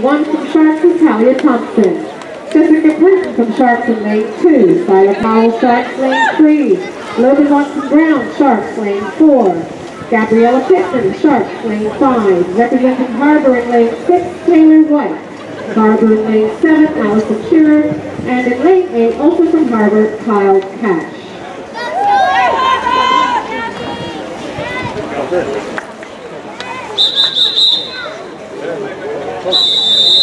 One from Sharks is Talia Thompson. Jessica Clinton from Sharks in lane two. Skylar Powell, Sharks lane three. Logan Watson Brown, Sharks lane four. Gabriella Pittman, Sharks lane five. Representing Harbor in lane six, Taylor White. Harbor in lane seven, Allison Shearer. And in lane eight, also from Harbor, Kyle Cash. Vamos.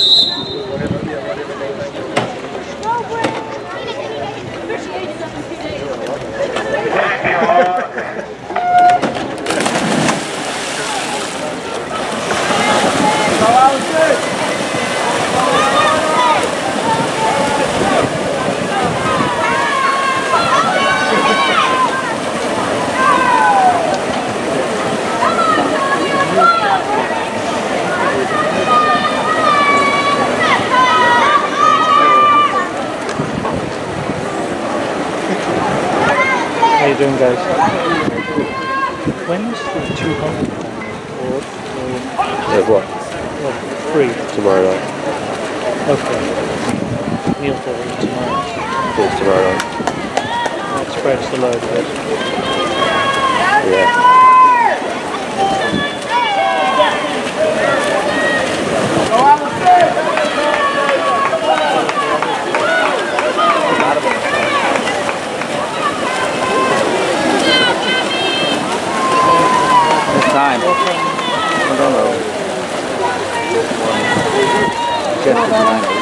How you doing, guys? When's the 200 or, or Yeah, what? Oh, well, free? Tomorrow night. Okay. It was tonight. It's tomorrow night. That spreads the load a bit. time. I don't know.